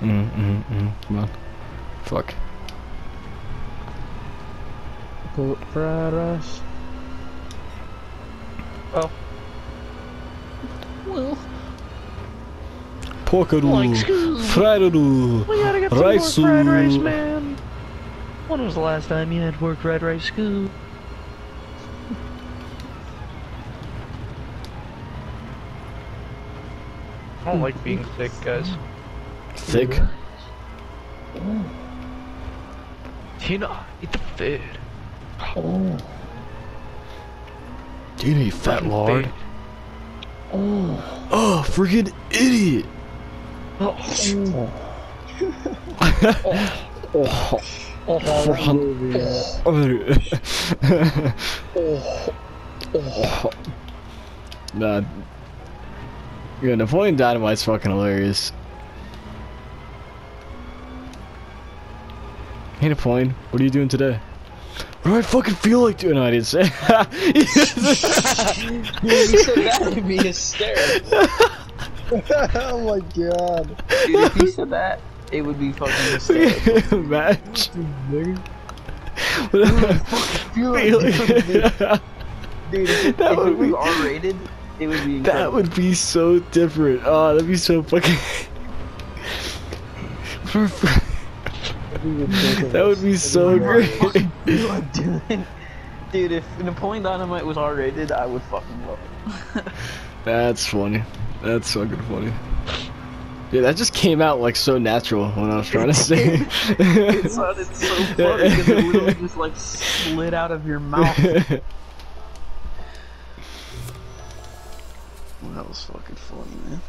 Mm, mm, mm. Come on. Fuck. Pork fried rice. Well. Well. Porkadoo. Like school. We gotta get some Rice. more fried rice, man. When was the last time you had pork fried rice, school? I don't like being sick, guys. Thick. Tina, eat the food. Dude, you fat lord. food. Oh, freaking idiot. Oh, Oh. That movie, uh, nah. Yeah, Napoleon Dynamite's fucking hilarious. Hey Napoleon, what are you doing today? What do I fucking feel like doing? No, I didn't say. Dude, you said that would be hysterical. oh my god. Dude, if you said that, it would be fucking hysterical. Match. Dude, Feel if, dude, if, That if would it was be- R-rated, it would be That would be so different. Oh, that'd be so fucking. That would be so great. Doing- Dude, if Napoleon Dynamite was R-rated, I would fucking love it. That's funny. That's fucking funny. Yeah, that just came out like so natural when I was trying to say. It sounded so funny because it literally just like slid out of your mouth. that was fucking funny, man.